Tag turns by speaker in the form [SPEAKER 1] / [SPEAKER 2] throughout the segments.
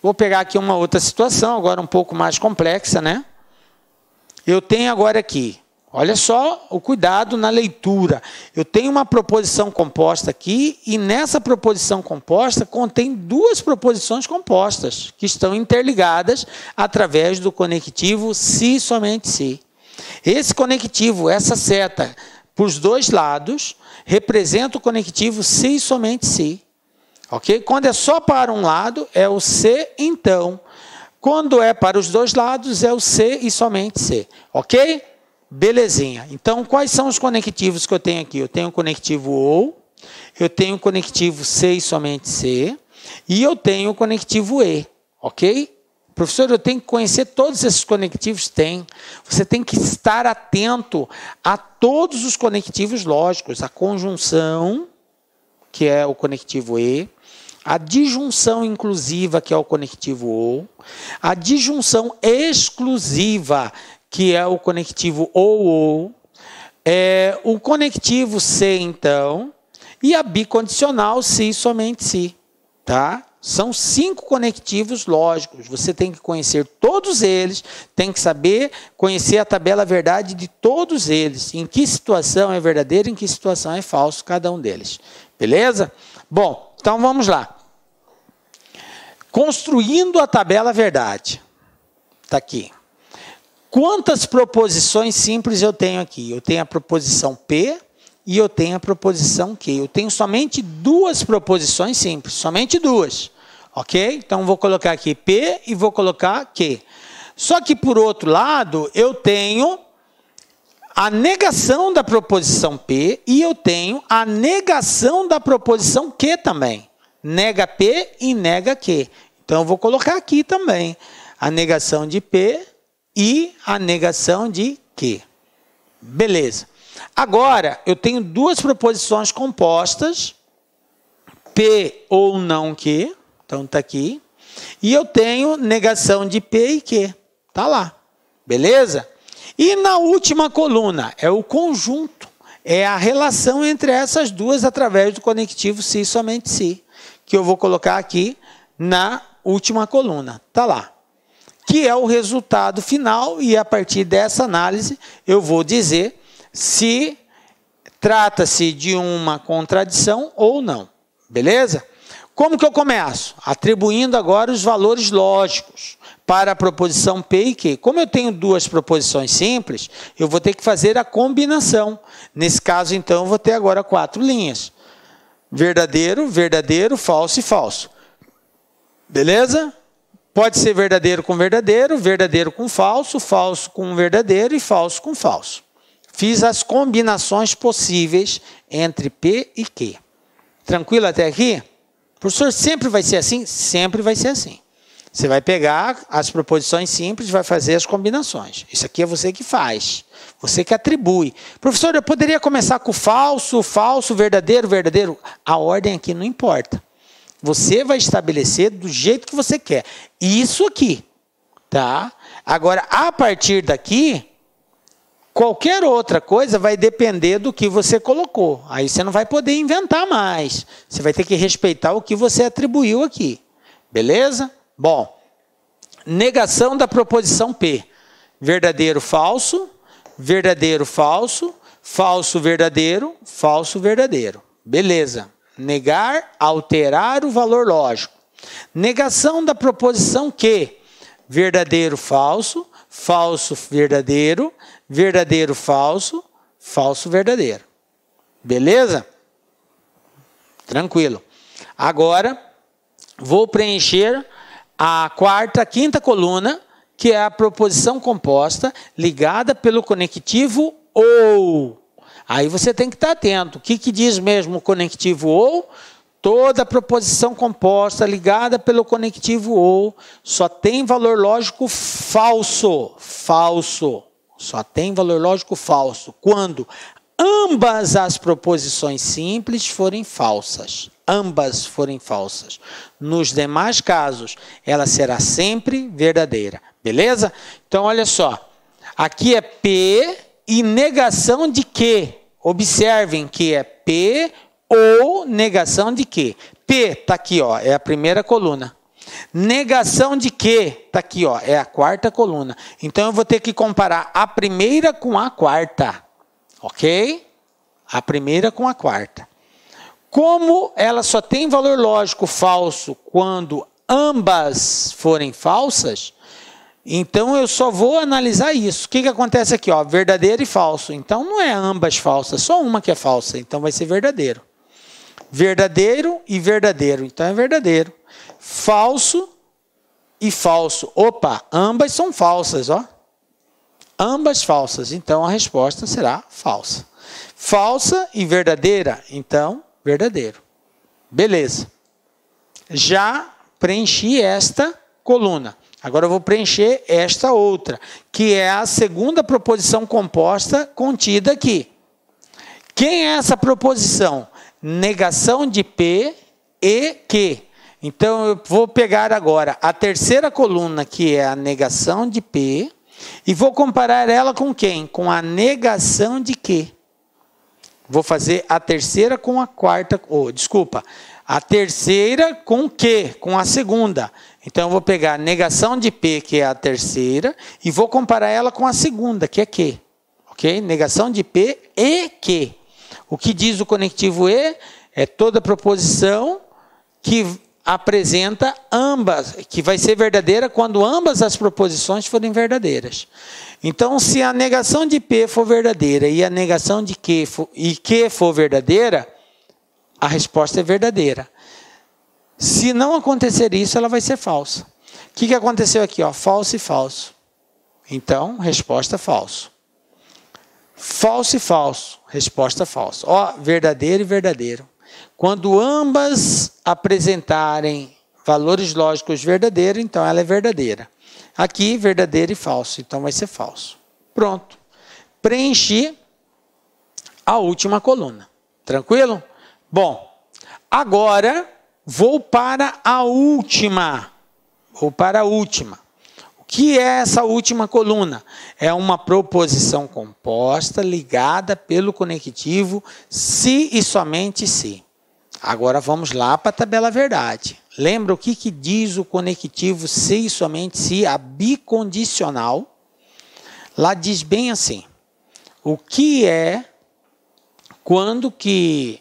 [SPEAKER 1] Vou pegar aqui uma outra situação, agora um pouco mais complexa, né? Eu tenho agora aqui, olha só o cuidado na leitura. Eu tenho uma proposição composta aqui, e nessa proposição composta contém duas proposições compostas, que estão interligadas através do conectivo se somente se. Esse conectivo, essa seta, para os dois lados, representa o conectivo se somente se. Ok? Quando é só para um lado, é o se então. Quando é para os dois lados, é o se e somente se. Ok? Belezinha. Então, quais são os conectivos que eu tenho aqui? Eu tenho o conectivo ou, eu tenho o conectivo se e somente se, e eu tenho o conectivo e. Ok? Professor, eu tenho que conhecer todos esses conectivos? Tem. Você tem que estar atento a todos os conectivos lógicos. A conjunção, que é o conectivo E, a disjunção inclusiva, que é o conectivo OU, a disjunção exclusiva, que é o conectivo OU, é, o conectivo se, então, e a bicondicional se somente se. Tá? São cinco conectivos lógicos. Você tem que conhecer todos eles, tem que saber conhecer a tabela verdade de todos eles. Em que situação é verdadeiro, em que situação é falso, cada um deles. Beleza? Bom, então vamos lá. Construindo a tabela verdade. Está aqui. Quantas proposições simples eu tenho aqui? Eu tenho a proposição P e eu tenho a proposição Q. Eu tenho somente duas proposições simples, somente duas. Ok? Então vou colocar aqui P e vou colocar Q. Só que por outro lado, eu tenho a negação da proposição P e eu tenho a negação da proposição Q também. Nega P e nega Q. Então eu vou colocar aqui também a negação de P e a negação de Q. Beleza. Agora, eu tenho duas proposições compostas, P ou não Q, então está aqui, e eu tenho negação de P e Q, está lá, beleza? E na última coluna é o conjunto, é a relação entre essas duas através do conectivo se somente se, que eu vou colocar aqui na última coluna, está lá. Que é o resultado final, e a partir dessa análise eu vou dizer se trata-se de uma contradição ou não. Beleza? Como que eu começo? Atribuindo agora os valores lógicos para a proposição P e Q. Como eu tenho duas proposições simples, eu vou ter que fazer a combinação. Nesse caso, então, eu vou ter agora quatro linhas. Verdadeiro, verdadeiro, falso e falso. Beleza? Pode ser verdadeiro com verdadeiro, verdadeiro com falso, falso com verdadeiro e falso com falso. Fiz as combinações possíveis entre P e Q. Tranquilo até aqui? Professor, sempre vai ser assim? Sempre vai ser assim. Você vai pegar as proposições simples vai fazer as combinações. Isso aqui é você que faz. Você que atribui. Professor, eu poderia começar com falso, falso, verdadeiro, verdadeiro? A ordem aqui não importa. Você vai estabelecer do jeito que você quer. Isso aqui, tá? Agora, a partir daqui, Qualquer outra coisa vai depender do que você colocou. Aí você não vai poder inventar mais. Você vai ter que respeitar o que você atribuiu aqui. Beleza? Bom, negação da proposição P. Verdadeiro, falso, verdadeiro, falso, falso, verdadeiro, falso, verdadeiro. Beleza. Negar, alterar o valor lógico. Negação da proposição Q. Verdadeiro, falso, falso, verdadeiro, verdadeiro, falso, falso, verdadeiro. Beleza? Tranquilo. Agora, vou preencher a quarta, quinta coluna, que é a proposição composta ligada pelo conectivo ou. Aí você tem que estar atento. O que, que diz mesmo o conectivo ou? Toda proposição composta ligada pelo conectivo ou só tem valor lógico falso. Falso. Só tem valor lógico falso quando ambas as proposições simples forem falsas. Ambas forem falsas. Nos demais casos, ela será sempre verdadeira. Beleza? Então, olha só. Aqui é P e negação de que. Observem que é P ou negação de que. P está aqui, ó, é a primeira coluna. Negação de quê? Está aqui, ó, é a quarta coluna. Então eu vou ter que comparar a primeira com a quarta. Ok? A primeira com a quarta. Como ela só tem valor lógico falso quando ambas forem falsas, então eu só vou analisar isso. O que, que acontece aqui? Ó, verdadeiro e falso. Então não é ambas falsas, só uma que é falsa. Então vai ser verdadeiro. Verdadeiro e verdadeiro. Então é verdadeiro. Falso e falso. Opa, ambas são falsas, ó. Ambas falsas. Então a resposta será falsa. Falsa e verdadeira. Então, verdadeiro. Beleza. Já preenchi esta coluna. Agora eu vou preencher esta outra, que é a segunda proposição composta contida aqui. Quem é essa proposição? Negação de P e Q. Então eu vou pegar agora a terceira coluna, que é a negação de P, e vou comparar ela com quem? Com a negação de Q. Vou fazer a terceira com a quarta, oh, desculpa, a terceira com Q, com a segunda. Então eu vou pegar a negação de P, que é a terceira, e vou comparar ela com a segunda, que é Q. Ok? Negação de P e Q. O que diz o conectivo E é toda proposição que apresenta ambas, que vai ser verdadeira quando ambas as proposições forem verdadeiras. Então, se a negação de P for verdadeira e a negação de Q for, e Q for verdadeira, a resposta é verdadeira. Se não acontecer isso, ela vai ser falsa. O que, que aconteceu aqui? Ó? Falso e falso. Então, resposta falso. Falso e falso. Resposta falsa. Ó, verdadeiro e verdadeiro. Quando ambas apresentarem valores lógicos verdadeiros, então ela é verdadeira. Aqui, verdadeiro e falso. Então vai ser falso. Pronto. Preenchi a última coluna. Tranquilo? Bom, agora Vou para a última. Vou para a última. O que é essa última coluna? É uma proposição composta ligada pelo conectivo se e somente se. Agora vamos lá para a tabela verdade. Lembra o que, que diz o conectivo se e somente se, a bicondicional? Lá diz bem assim: o que é quando que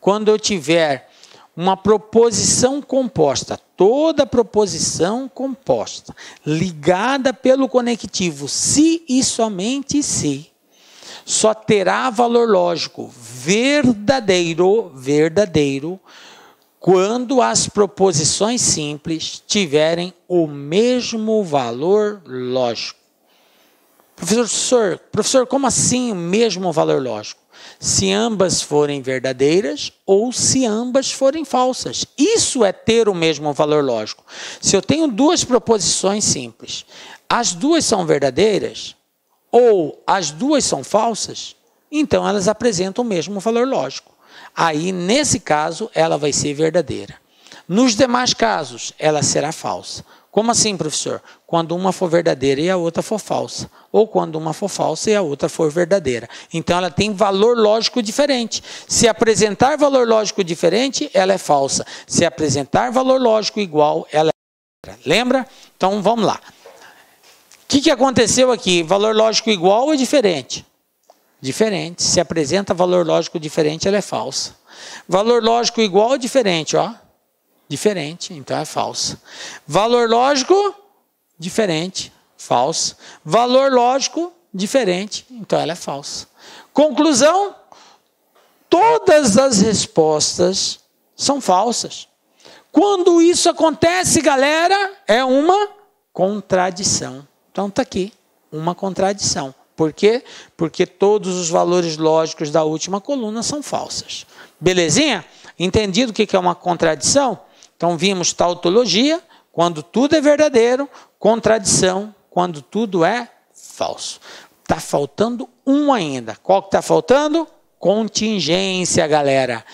[SPEAKER 1] quando eu tiver uma proposição composta, toda proposição composta, ligada pelo conectivo se e somente se, só terá valor lógico verdadeiro, verdadeiro, quando as proposições simples tiverem o mesmo valor lógico. Professor, professor, como assim o mesmo valor lógico? se ambas forem verdadeiras ou se ambas forem falsas. Isso é ter o mesmo valor lógico. Se eu tenho duas proposições simples, as duas são verdadeiras ou as duas são falsas, então elas apresentam o mesmo valor lógico. Aí, nesse caso, ela vai ser verdadeira. Nos demais casos, ela será falsa. Como assim, professor? Quando uma for verdadeira e a outra for falsa. Ou quando uma for falsa e a outra for verdadeira. Então ela tem valor lógico diferente. Se apresentar valor lógico diferente, ela é falsa. Se apresentar valor lógico igual, ela é verdadeira. Lembra? Então vamos lá. O que, que aconteceu aqui? Valor lógico igual ou diferente? Diferente. Se apresenta valor lógico diferente, ela é falsa. Valor lógico igual ou diferente, ó diferente, então é falsa. Valor lógico, diferente, falsa. Valor lógico, diferente, então ela é falsa. Conclusão: todas as respostas são falsas. Quando isso acontece, galera, é uma contradição. Então está aqui, uma contradição. Por quê? Porque todos os valores lógicos da última coluna são falsas. Belezinha? Entendido o que é uma contradição? Então vimos tautologia, quando tudo é verdadeiro, contradição, quando tudo é falso. Está faltando um ainda. Qual que está faltando? Contingência, galera.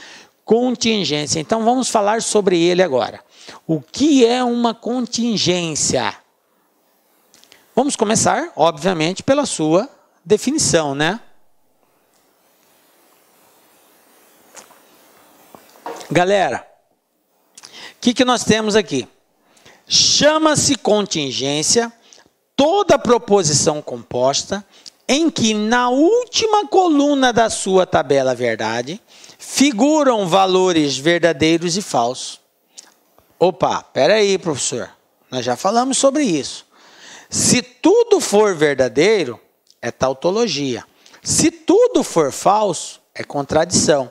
[SPEAKER 1] Contingência. Então vamos falar sobre ele agora. O que é uma contingência? Vamos começar, obviamente, pela sua definição, né? Galera, que, que nós temos aqui? Chama-se contingência toda proposição composta em que na última coluna da sua tabela verdade figuram valores verdadeiros e falsos. Opa, peraí, professor. Nós já falamos sobre isso. Se tudo for verdadeiro, é tautologia. Se tudo for falso, é contradição.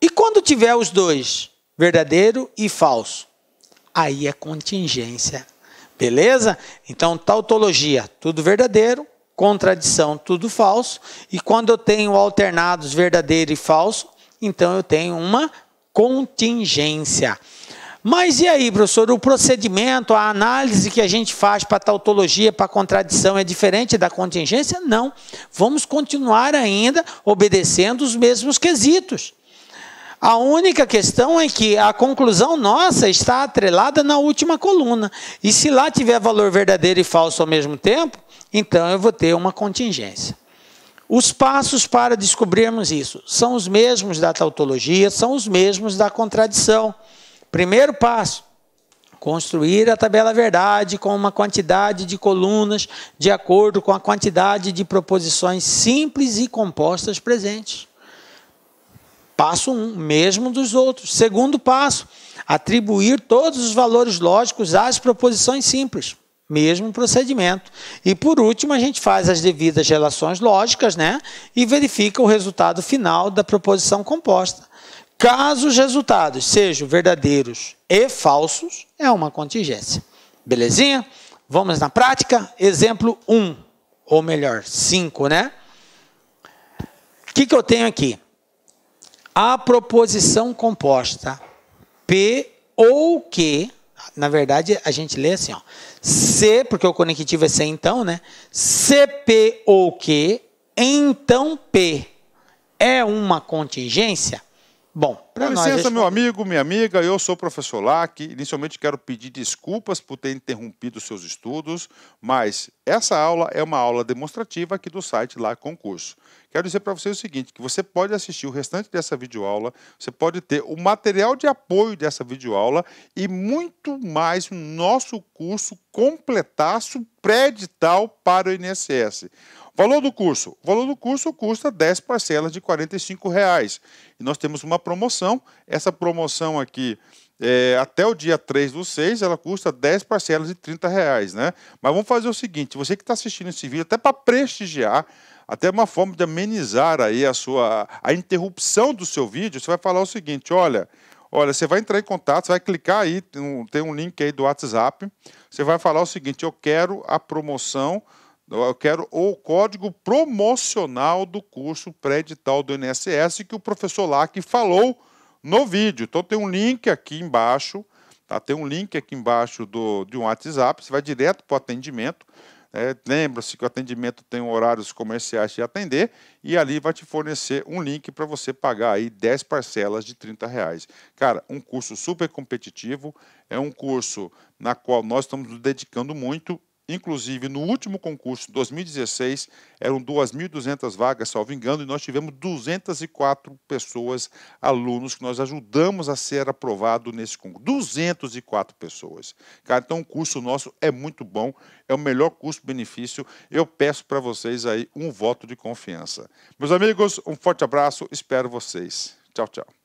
[SPEAKER 1] E quando tiver os dois, verdadeiro e falso, aí é contingência. Beleza? Então, tautologia, tudo verdadeiro, contradição, tudo falso. E quando eu tenho alternados verdadeiro e falso, então eu tenho uma contingência. Mas e aí, professor, o procedimento, a análise que a gente faz para tautologia, para contradição, é diferente da contingência? Não. Vamos continuar ainda obedecendo os mesmos quesitos. A única questão é que a conclusão nossa está atrelada na última coluna. E se lá tiver valor verdadeiro e falso ao mesmo tempo, então eu vou ter uma contingência. Os passos para descobrirmos isso são os mesmos da tautologia, são os mesmos da contradição. Primeiro passo: construir a tabela verdade com uma quantidade de colunas de acordo com a quantidade de proposições simples e compostas presentes. Passo um, mesmo dos outros. Segundo passo, atribuir todos os valores lógicos às proposições simples. Mesmo procedimento. E por último, a gente faz as devidas relações lógicas, né? E verifica o resultado final da proposição composta. Caso os resultados sejam verdadeiros e falsos, é uma contingência. Belezinha? Vamos na prática? Exemplo 1, ou melhor, 5, né? O que, que eu tenho aqui? a proposição composta P ou que, na verdade a gente lê assim, ó, C, porque o conectivo é C então, né? CP ou que, então P é uma contingência?
[SPEAKER 2] Bom, para nós. licença, meu amigo, minha amiga, eu sou o professor Lack. Inicialmente quero pedir desculpas por ter interrompido seus estudos, mas essa aula é uma aula demonstrativa aqui do site lá Concurso. Quero dizer para vocês o seguinte, que você pode assistir o restante dessa videoaula, você pode ter o material de apoio dessa videoaula e muito mais o nosso curso completaço pré-edital para o INSS. Valor do curso. O valor do curso custa 10 parcelas de 45 reais. E nós temos uma promoção. Essa promoção aqui, é, até o dia 3 do 6, ela custa 10 parcelas de 30 reais. Né? Mas vamos fazer o seguinte: você que está assistindo esse vídeo, até para prestigiar, até uma forma de amenizar aí a sua a interrupção do seu vídeo, você vai falar o seguinte: olha. Olha, você vai entrar em contato, você vai clicar aí, tem um, tem um link aí do WhatsApp. Você vai falar o seguinte: eu quero a promoção eu quero o código promocional do curso pré-edital do INSS que o professor Lack falou no vídeo. Então tem um link aqui embaixo, tá? tem um link aqui embaixo do, de um WhatsApp, você vai direto para o atendimento. É, Lembra-se que o atendimento tem horários comerciais de atender e ali vai te fornecer um link para você pagar aí 10 parcelas de 30 reais. Cara, um curso super competitivo, é um curso na qual nós estamos dedicando muito Inclusive, no último concurso, 2016, eram 2.200 vagas, salvo engano, e nós tivemos 204 pessoas, alunos, que nós ajudamos a ser aprovado nesse concurso. 204 pessoas. Cara, então o curso nosso é muito bom, é o melhor custo-benefício. Eu peço para vocês aí um voto de confiança. Meus amigos, um forte abraço, espero vocês. Tchau, tchau.